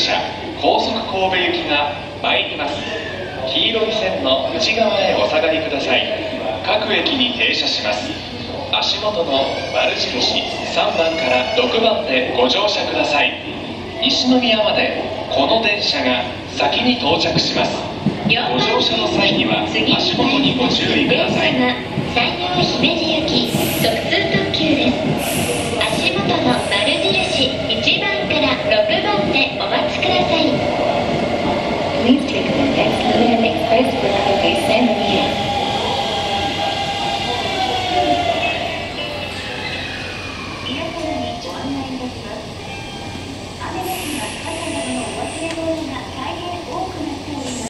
車高速神戸行きが参ります。黄色い線の内側へお下がりください。各駅に停車します。足元の丸印3番から6番でご乗車ください。西宮までこの電車が先に到着します。ご乗車の際には足元にご注意ください。山陽姫路行き特通特急です。足元の丸印1番から6番でお待ちください Please take the next Lunar Express for Highway 7 here.